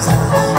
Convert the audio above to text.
times.